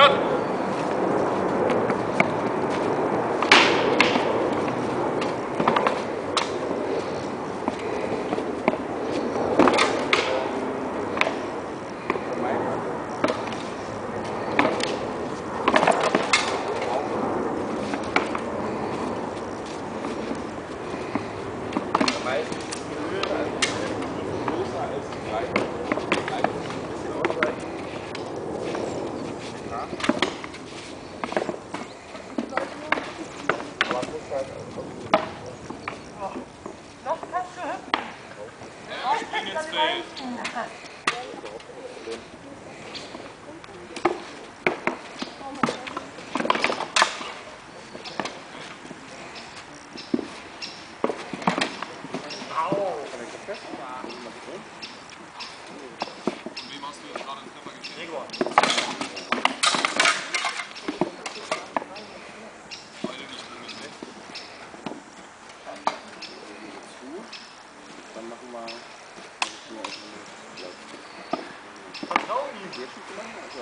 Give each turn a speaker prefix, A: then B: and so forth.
A: Вперед! Au!
B: Kann
C: ich das festmachen? 吗？
B: 他找你别去
C: 干那事，